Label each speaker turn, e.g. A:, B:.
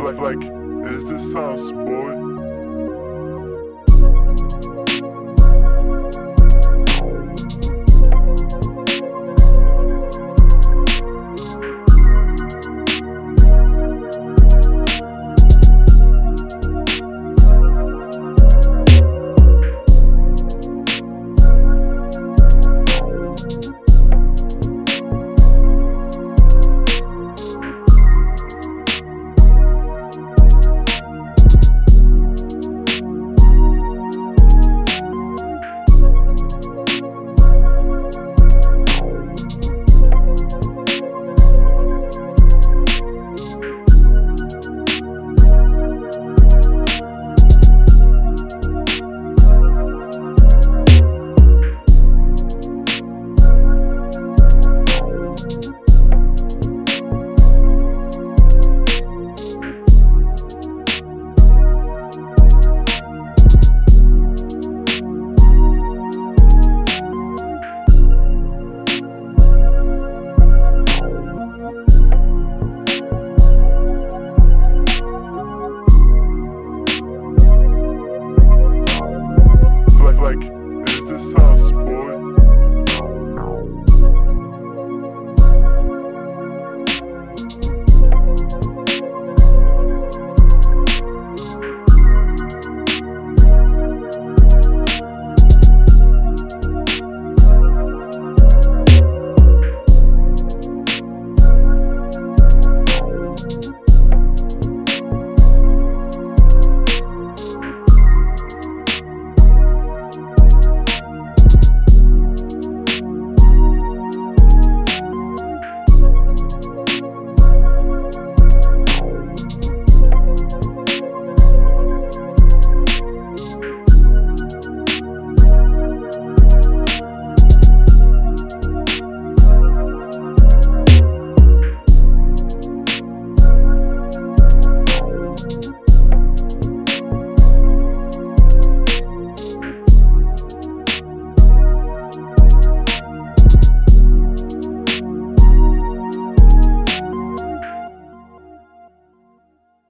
A: like, like, is this us, boy?